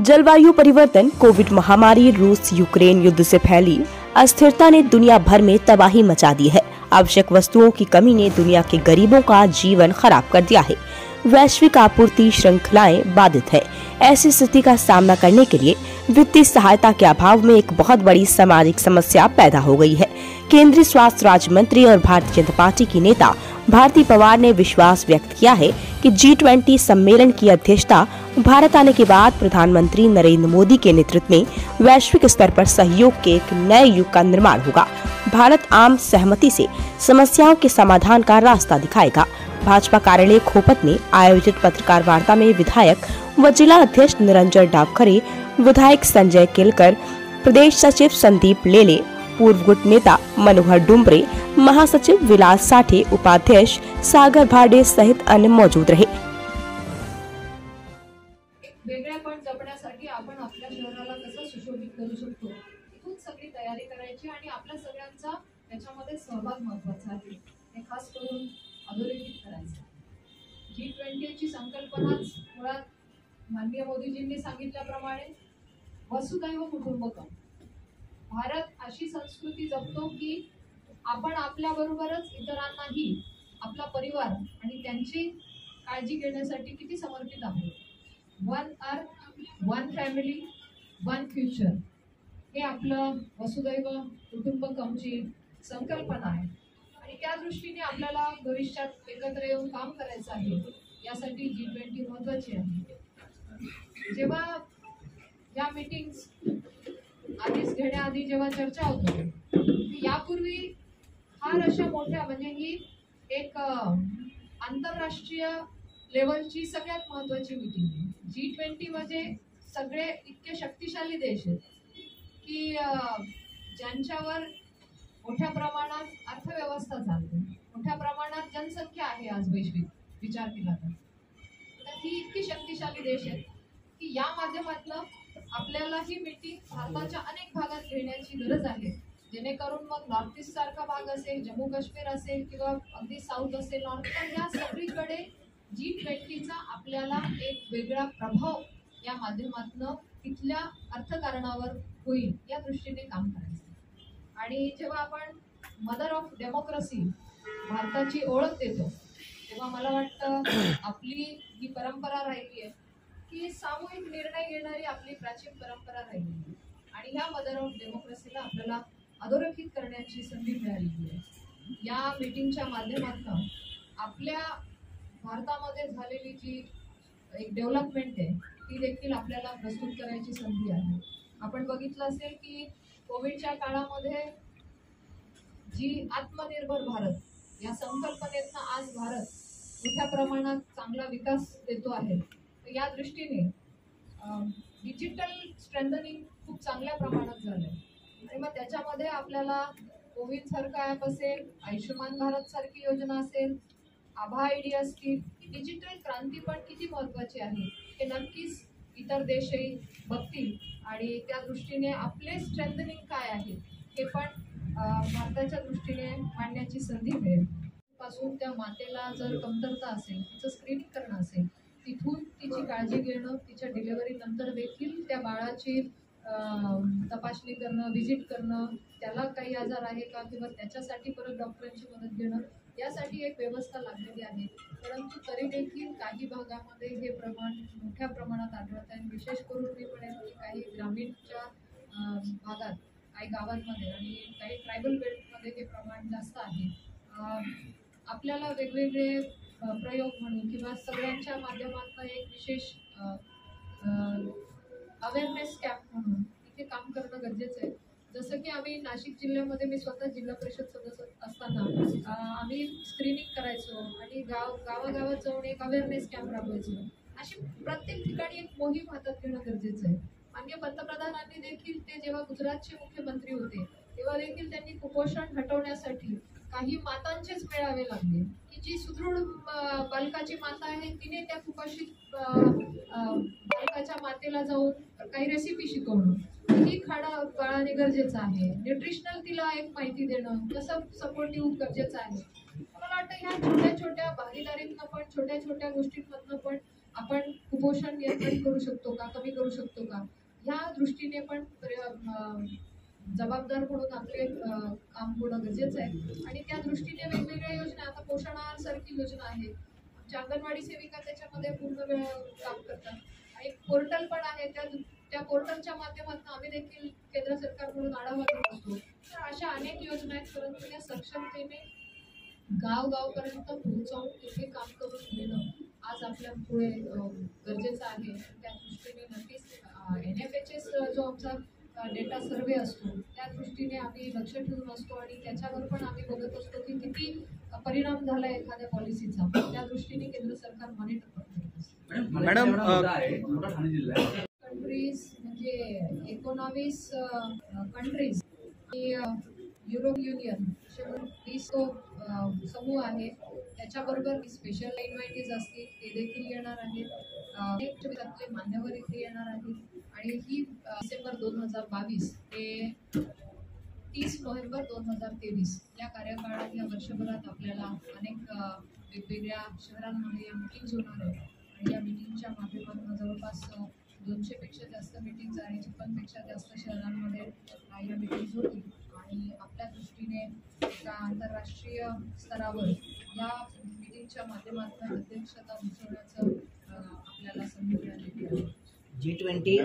जलवायु परिवर्तन, कोविड महामारी, रूस, यूक्रेन युद्ध से फैली अस्थिरता ने दुनिया भर में तबाही मचा दी है। आवश्यक वस्तुओं की कमी ने दुनिया के गरीबों का जीवन खराब कर दिया है। वैश्विक आपूर्ति श्रृंखलाएँ बाधित है। ऐसी स्थिति का सामना करने के लिए वित्तीय सहायता के अभाव में एक बहुत बड़ी सामाजिक समस्या पैदा हो गई है। केंद्रीय स्वास्थ्य राज्य मंत्री और भारतीय जनता पार्टी की नेता भारती पवार ने विश्वास व्यक्त किया है कि जी ट्वेंटी सम्मेलन की अध्यक्षता भारत आने के बाद प्रधानमंत्री नरेंद्र मोदी के नेतृत्व में वैश्विक स्तर पर सहयोग के एक नए युग का निर्माण होगा। भारत आम सहमति से समस्याओं के समाधान का रास्ता दिखाएगा। भाजपा कार्यालय खोपत में आयोजित पत्रकार वार्ता में विधायक व जिला अध्यक्ष निरंजन डाबखरे विधायक संजय केलकर, प्रदेश सचिव संदीप लेले, पूर्व गुट नेता मनोहर डुमरे, महासचिव विलास साठे, उपाध्यक्ष सागर भाडे सहित अन्य मौजूद रहे। तयारी करायची आणि आपल्या सगळ्यांचा त्याच्यामध्ये सहभाग महत्त्वाचा आहे. हे खास करून अधोरेखित करायचं जी ट्वेंटीची संकल्पनाच मुळात माननीय मोदीजींनी सांगितल्याप्रमाणे वसुदैव कुटुंबकम. भारत अशी संस्कृती जपतो की आपण आपल्या बरोबरच इतरांनाही आपला परिवार आणि त्यांची काळजी घेण्यासाठी किती समर्पित आहोत. One earth one family one future हे आपलं वसुदैव कुटुंबकमची संकल्पना आहे. आणि त्या दृष्टीने आपल्याला भविष्यात एकत्र येऊन काम करायचं आहे यासाठी जी ट्वेंटी महत्वाची आहे. जेव्हा या मीटिंग्स आधीच घेण्याआधी जेव्हा चर्चा होतो यापूर्वी फार अशा मोठ्या म्हणजे ही एक आंतरराष्ट्रीय लेवलची सगळ्यात महत्वाची मीटिंग आहे. जी ट्वेंटी म्हणजे सगळे इतके शक्तिशाली देश आहेत. की ज्यांच्यावर मोठ्या प्रमाणात अर्थव्यवस्था चालते. मोठ्या प्रमाणात जनसंख्या आहे आज वैश्विक. विचार केला तर. ही इतकी शक्तिशाली देश आहेत की या माध्यमातलं आपल्याला ही मीटिंग भारताच्या अनेक भागात घेण्याची गरज आहे. जेणेकरून मग नॉर्थ ईस्ट सारखा भाग असेल जम्मू काश्मीर असेल किंवा अगदी साऊथ असेल नॉर्थ तर या सगळीकडे जी ट्वेंटीचा आपल्याला एक वेगळा प्रभाव या माध्यमातनं तिथल्या अर्थकारणावर होईल या दृष्टीने काम करायचं. आणि जेव्हा आपण मदर ऑफ डेमोक्रेसी भारताची ओळख देतो तेव्हा मला वाटतं आपली ही परंपरा राहिली आहे की सामूहिक निर्णय घेणारी आपली प्राचीन परंपरा राहिली आहे आणि ह्या मदर ऑफ डेमोक्रेसीला आपल्याला अधोरेखित करण्याची संधी मिळालेली आहे. या मीटिंगच्या माध्यमातून आपल्या भारतामध्ये झालेली जी एक डेव्हलपमेंट आहे ती देखील आपल्याला प्रस्तुत करायची संधी आहे. आपण बघितलं असेल की कोविडच्या काळामध्ये जी आत्मनिर्भर भारत या संकल्पनेतनं आज भारत मोठ्या प्रमाणात चांगला विकास देतो आहे. तर या दृष्टीने डिजिटल स्ट्रेंथनिंग खूप चांगल्या प्रमाणात झालं आहे आणि मग त्याच्यामध्ये आपल्याला कोविन सारखा ॲप असेल आयुष्यमान भारत सारखी योजना असेल आभा आयडिया स्कीम ही डिजिटल क्रांती पण किती महत्त्वाची आहे? हे नक्कीच इतर देशही बघतील. आणि त्या दृष्टीने आपले स्ट्रेंथनिंग काय आहे हे पण भारताच्या दृष्टीने मांडण्याची संधी मिळेल. पासून त्या मातेला जर कमतरता असेल तिचं स्क्रीनिंग करणं असेल तिथून तिची काळजी घेणं तिच्या डिलेवरीनंतर नंतर देखील त्या बाळाची तपासणी करणं व्हिजिट करणं त्याला काही आजार आहे का किंवा त्याच्यासाठी परत डॉक्टरांची मदत घेणं यासाठी एक व्यवस्था लागलेली आहे. परंतु तरी देखील काही भागामध्ये हे प्रमाण मोठ्या प्रमाणात आढळत आहे. विशेष करून मी म्हणेन की काही ग्रामीणच्या भागात काही गावांमध्ये आणि काही ट्रायबल बेल्टमध्ये हे प्रमाण जास्त आहे. आपल्याला वेगवेगळे प्रयोग म्हणून किंवा सगळ्यांच्या माध्यमातून एक विशेष अवेअरनेस कॅम्प म्हणून इथे काम करणं गरजेचं आहे. जसं की आम्ही नाशिक जिल्ह्यामध्ये मी स्वतः जिल्हा परिषद सदस्य असताना आम्ही स्क्रीनिंग करायचो आणि गाव गावागावात जाऊन एक अवेअरनेस कॅम्प राबवायचो. अशी प्रत्येक ठिकाणी एक मोहीम हातात घेणं गरजेचं आहे. माननीय पंतप्रधानांनी देखील ते जेव्हा गुजरातचे मुख्यमंत्री होते तेव्हा देखील त्यांनी कुपोषण हटवण्यासाठी काही मातांचेच मेळावे लागले की जी सुदृढ बालकाची माता आहे तिने त्या कुपोषित बालकाच्या मातेला जाऊन काही रेसिपी शिकवणं. ही खाणं बाळाने गरजेचं आहे. न्यूट्रिशनल तिला एक माहिती देणं कसं सपोर्टिव्ह गरजेचं आहे. मला वाटतं ह्या छोट्या छोट्या भागीदारीतनं पण छोट्या छोट्या गोष्टींमधनं पण आपण कुपोषण नियंत्रण करू शकतो का कमी करू शकतो का? ह्या दृष्टीने पण पर्या- जबाबदार म्हणून आपले काम होणं गरजेचं आहे. आणि त्या दृष्टीने वेगवेगळ्या योजना आता पोषण आहार सारखी योजना आहे आमच्या अंगणवाडी सेविका त्याच्यामध्ये पूर्ण वेळ काम करतात. आणि पोर्टल पण आहे त्या त्या पोर्टलच्या माध्यमातून आम्ही देखील केंद्र सरकारकडून आढावा घेत असतो तर अशा अनेक योजना आहेत परंतु त्या सक्षमतेने गावगावपर्यंत पोहोचवून तिथे काम करून घेणं आज आपल्या पुढे गरजेचं आहे. त्या दृष्टीने नक्कीच एन एफ एच एस जो आमचा डेटा सर्वे असतो त्या दृष्टीने आम्ही लक्ष ठेवून असतो आणि त्याच्यावर पण आम्ही बघत असतो की किती परिणाम झाला एखाद्या पॉलिसीचा. त्या दृष्टीने केंद्र सरकार मॉनिटर करत असतं. मॅडम, मॅडम अ, आहे मोठा ठाणे जिल्हा आहे कंट्रीज म्हणजे एकोणावीस कंट्रीज युरोप युनियन वीस तो समूह आहे त्याच्याबरोबर स्पेशल इन्व्हायटीज असतील ते देखील येणार आहेत. मान्यवर इथे येणार आहेत. आणि ही डिसेंबर दोन हजार बावीस ते तीस नोव्हेंबर दोन हजार तेवीस या कार्यकाळात या वर्षभरात आपल्याला अनेक वेगवेगळ्या शहरांमध्ये या मिटिंग्स होणार आहेत. आणि या मिटिंगच्या माध्यमातून जवळपास दोनशेपेक्षा जास्त मिटिंग्स आणि छप्पनपेक्षा जास्त शहरांमध्ये या मिटिंग्स होतील. आणि आपल्या दृष्टीने एका आंतरराष्ट्रीय स्तरावर या मिटिंगच्या माध्यमातून अध्यक्षता उचलण्याचं आपल्याला संधी मिळालेली आहे. G twenty